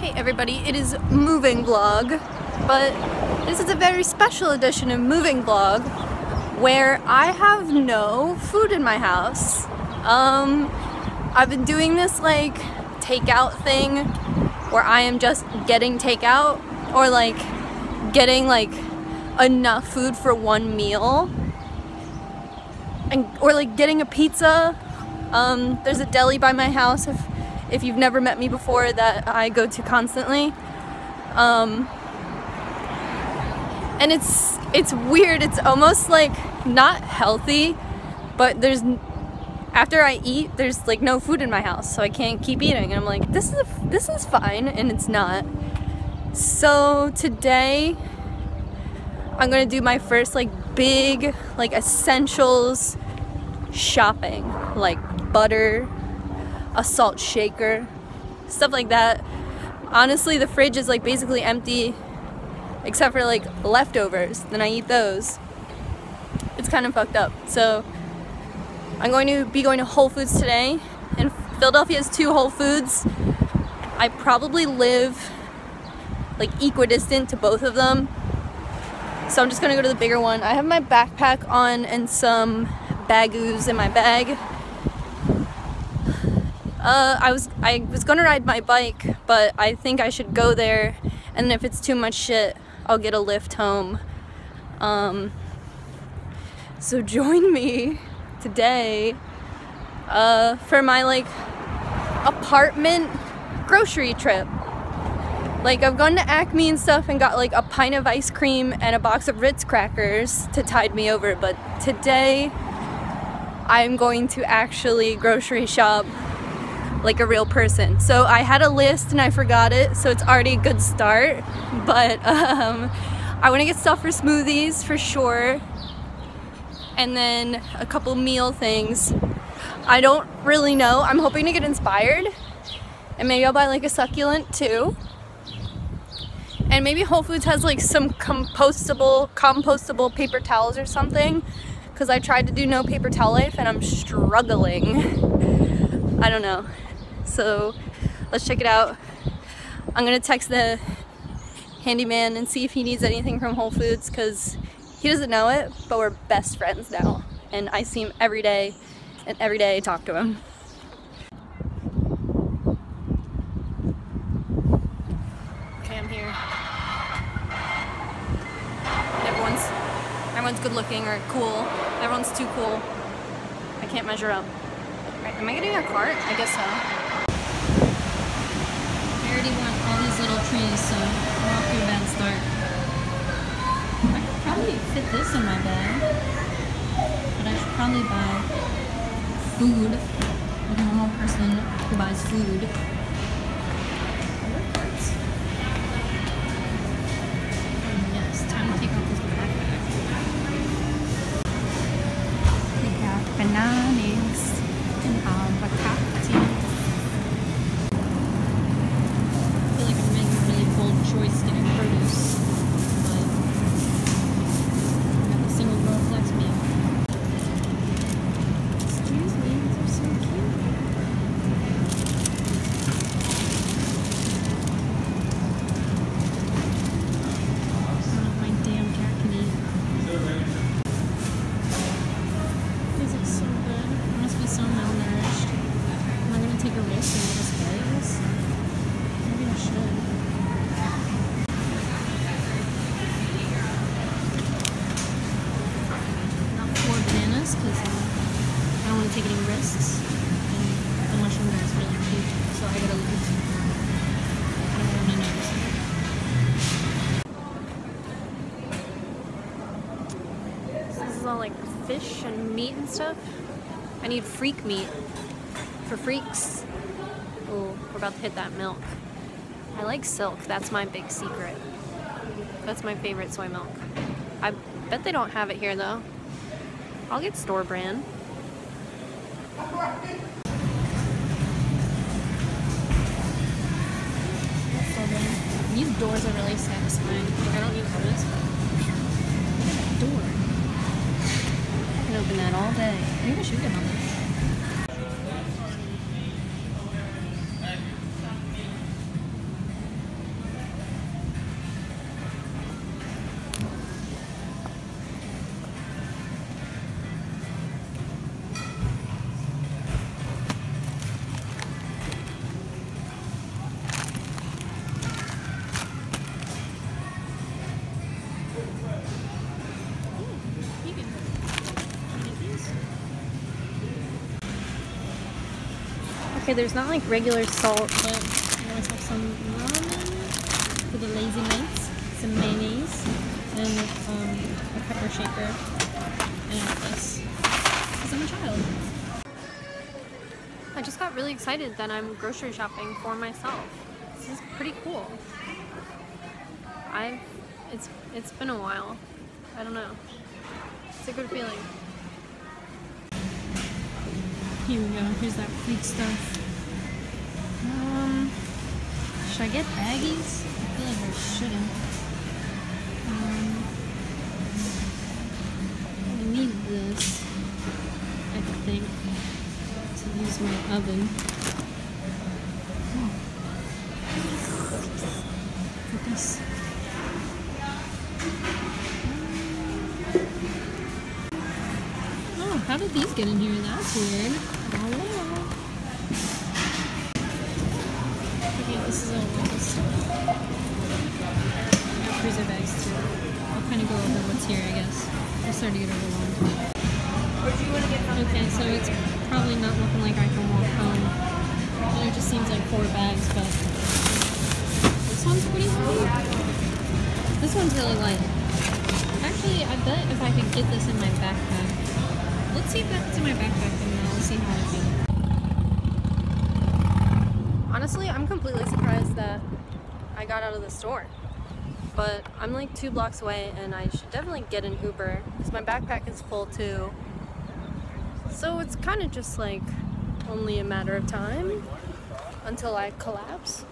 Hey everybody, it is Moving Vlog, but this is a very special edition of Moving Vlog where I have no food in my house. Um, I've been doing this like takeout thing where I am just getting takeout or like getting like enough food for one meal and or like getting a pizza. Um, there's a deli by my house if if you've never met me before that I go to constantly. Um, and it's it's weird. It's almost like not healthy, but there's after I eat, there's like no food in my house, so I can't keep eating. And I'm like, this is this is fine, and it's not. So today, I'm gonna do my first like big like essentials shopping, like butter, a salt shaker, stuff like that. Honestly, the fridge is like basically empty except for like leftovers. Then I eat those. It's kind of fucked up. So I'm going to be going to Whole Foods today. And Philadelphia has two Whole Foods. I probably live like equidistant to both of them. So I'm just gonna go to the bigger one. I have my backpack on and some Baggus in my bag. Uh, I was I was gonna ride my bike, but I think I should go there, and if it's too much shit, I'll get a lift home. Um, so join me today uh, for my like apartment grocery trip. Like I've gone to Acme and stuff and got like a pint of ice cream and a box of Ritz crackers to tide me over, but today I'm going to actually grocery shop like a real person. So I had a list and I forgot it, so it's already a good start. But um, I want to get stuff for smoothies for sure. And then a couple meal things. I don't really know. I'm hoping to get inspired. And maybe I'll buy like a succulent too. And maybe Whole Foods has like some compostable, compostable paper towels or something. Because I tried to do no paper towel life and I'm struggling. I don't know. So let's check it out. I'm gonna text the handyman and see if he needs anything from Whole Foods because he doesn't know it, but we're best friends now. And I see him every day, and every day I talk to him. Okay, I'm here. Everyone's, everyone's good looking or cool. Everyone's too cool. I can't measure up. Right, am I getting a cart? I guess so. I already want all these little trees, so we're off to a bad start. I could probably fit this in my bag, but I should probably buy food, like a normal person who buys food. All like fish and meat and stuff. I need freak meat for freaks. Oh, we're about to hit that milk. I like silk. That's my big secret. That's my favorite soy milk. I bet they don't have it here though. I'll get store brand. These doors are really satisfying. Like, I don't use this. Door. Can open that all day. Maybe should get on this. Okay, there's not like regular salt, but I always have some ramen for the lazy mates, some mayonnaise, and um, a pepper shaker, and this. Because I'm a child. I just got really excited that I'm grocery shopping for myself. This is pretty cool. I've it's it's been a while. I don't know. It's a good feeling. Here we go. Here's that freak stuff. Um, should I get baggies? I feel like I shouldn't. Um, I need this. I think to use my oven. Oh, how did these get in here? That's weird. Oh, wow. Okay, this is all. I got freezer bags too. I'll kind of go over what's here, I guess. I started to get overwhelmed. Okay, so it's probably not looking like I can walk home. It just seems like four bags, but this one's pretty heavy. This one's really light. Actually, I bet if I could get this in my backpack. Let's see if that's in my backpack and then I'll see how I feel. Honestly, I'm completely surprised that I got out of the store. But I'm like two blocks away and I should definitely get an Uber because my backpack is full too. So it's kind of just like only a matter of time until I collapse.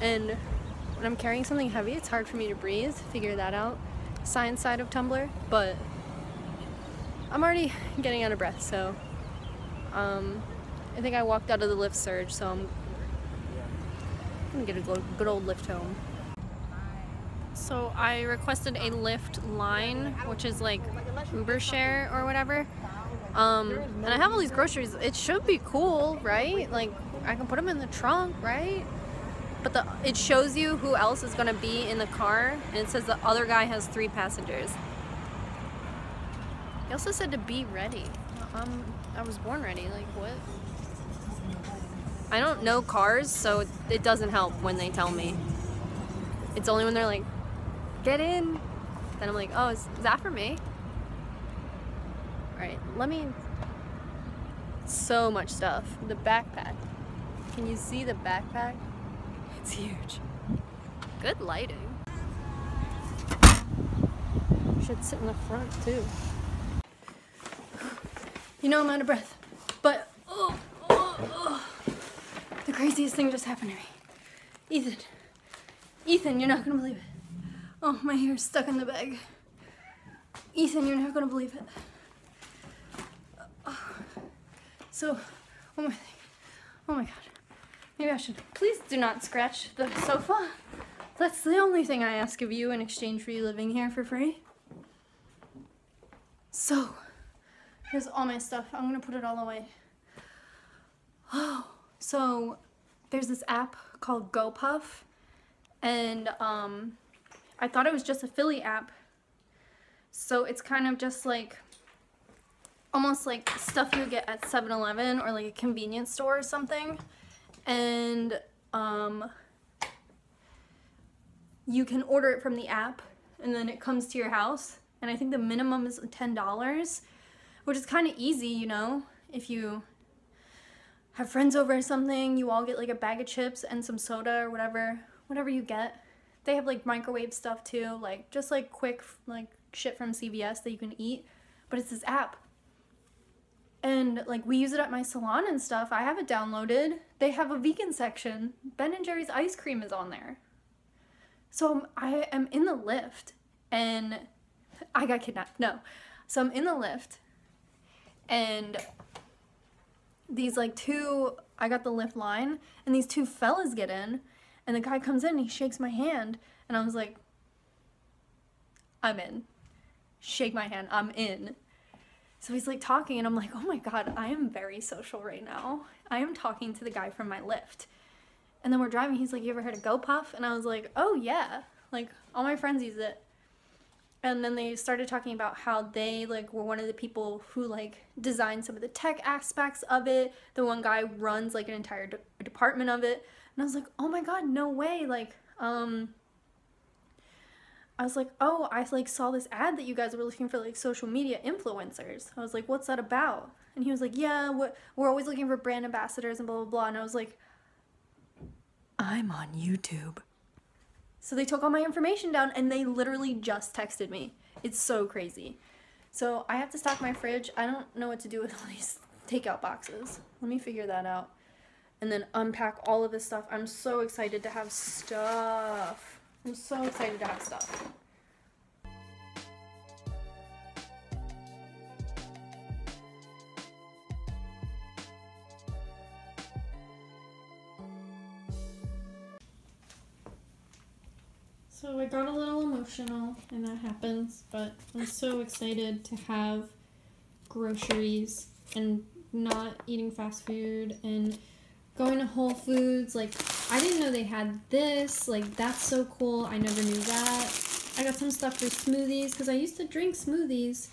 And when I'm carrying something heavy, it's hard for me to breathe, figure that out. Science side of Tumblr, but I'm already getting out of breath, so um, I think I walked out of the Lyft surge, so I'm gonna get a good, old Lyft home. So I requested a Lyft line, which is like Uber share or whatever. Um, and I have all these groceries. It should be cool, right? Like I can put them in the trunk, right? But the it shows you who else is gonna be in the car, and it says the other guy has three passengers. He also said to be ready. Um, I was born ready. Like what? I don't know cars, so it doesn't help when they tell me. It's only when they're like, get in. Then I'm like, oh, is, is that for me? All right, let me. So much stuff. The backpack. Can you see the backpack? It's huge. Good lighting. Should sit in the front too. You know I'm out of breath, but oh, oh, oh. the craziest thing just happened to me. Ethan, Ethan, you're not gonna believe it. Oh, my hair's stuck in the bag. Ethan, you're not gonna believe it. Oh, so, one more thing. Oh my god. Maybe I should. Please do not scratch the sofa. That's the only thing I ask of you in exchange for you living here for free. So, here's all my stuff. I'm gonna put it all away. Oh, so there's this app called GoPuff, and um, I thought it was just a Philly app. So it's kind of just like almost like stuff you get at 7-Eleven or like a convenience store or something. And um, you can order it from the app and then it comes to your house. And I think the minimum is $10, which is kind of easy, you know, if you have friends over or something, you all get like a bag of chips and some soda or whatever, whatever you get. They have like microwave stuff too, like just like quick like shit from CVS that you can eat. But it's this app and like we use it at my salon and stuff. I have it downloaded. They have a vegan section. Ben and Jerry's ice cream is on there. So um, I am in the Lyft and I got kidnapped. No. So I'm in the Lyft and these like two I got the Lyft line and these two fellas get in and the guy comes in and he shakes my hand and I was like I'm in. Shake my hand. I'm in. So he's like talking, and I'm like, oh my god, I am very social right now. I am talking to the guy from my Lyft. And then we're driving, he's like, you ever heard of GoPuff? And I was like, oh yeah. Like, all my friends use it. And then they started talking about how they like were one of the people who like designed some of the tech aspects of it the one guy runs like an entire de- department of it and i was like oh my god no way like um I was like, "Oh, I like saw this ad that you guys were looking for like social media influencers." I was like, "What's that about?" And he was like, "Yeah, we're always looking for brand ambassadors and blah blah blah." And I was like, "I'm on YouTube." So they took all my information down and they literally just texted me. It's so crazy. So I have to stock my fridge. I don't know what to do with all these takeout boxes. Let me figure that out. And then unpack all of this stuff. I'm so excited to have stuff. I'm so excited to have stuff. So I got a little emotional, and that happens, but I'm so excited to have groceries and not eating fast food and going to Whole Foods. Like, I didn't know they had this. Like, that's so cool. I never knew that. I got some stuff for smoothies because I used to drink smoothies,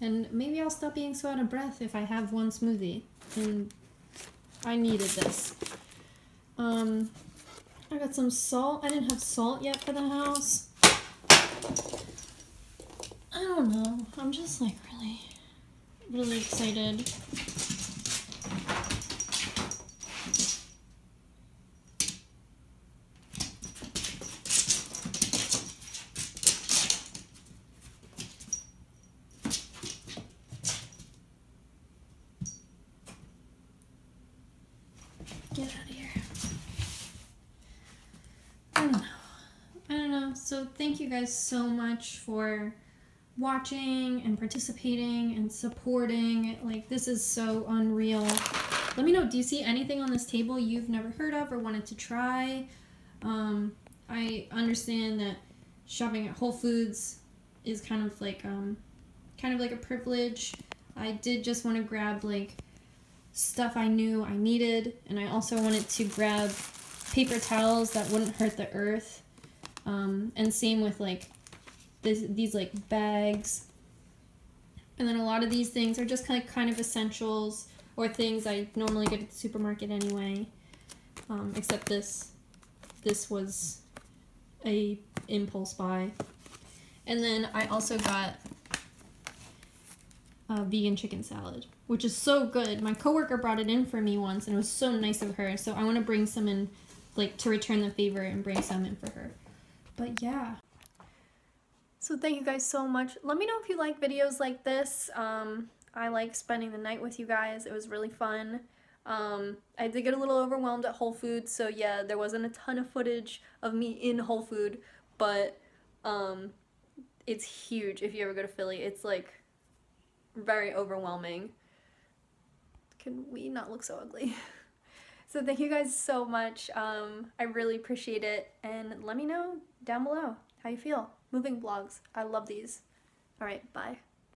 and maybe I'll stop being so out of breath if I have one smoothie. And I needed this. Um, I got some salt. I didn't have salt yet for the house. I don't know. I'm just like really, really excited. Get out of here. I don't know. I don't know. So thank you guys so much for watching and participating and supporting. Like this is so unreal. Let me know, do you see anything on this table you've never heard of or wanted to try? Um, I understand that shopping at Whole Foods is kind of like um, kind of like a privilege. I did just want to grab like stuff I knew I needed, and I also wanted to grab paper towels that wouldn't hurt the earth. Um, and same with like this, these like bags. And then a lot of these things are just kind of kind of essentials or things I normally get at the supermarket anyway. Um, except this, this was a impulse buy. And then I also got a vegan chicken salad, which is so good. My coworker brought it in for me once, and it was so nice of her. So I want to bring some in like to return the favor and bring some in for her. But yeah. So thank you guys so much. Let me know if you like videos like this. Um, I like spending the night with you guys. It was really fun. Um, I did get a little overwhelmed at Whole Foods, so yeah, there wasn't a ton of footage of me in Whole Food, but um, it's huge if you ever go to Philly. It's like very overwhelming. Can we not look so ugly? So thank you guys so much. Um, I really appreciate it. And let me know down below how you feel. Moving vlogs. I love these. Alright, bye.